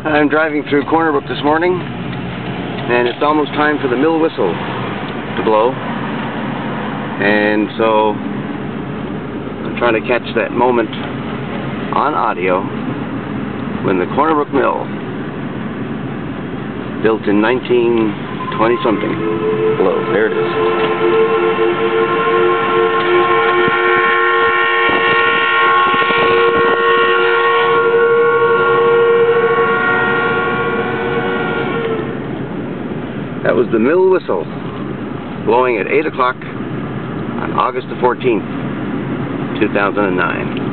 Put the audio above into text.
I'm driving through Corner Brook this morning, and it's almost time for the mill whistle to blow. And so, I'm trying to catch that moment on audio when the Corner Brook Mill, built in 1920 something, blows. There it is. That was the mill whistle blowing at 8 o'clock on August the 14th, 2009.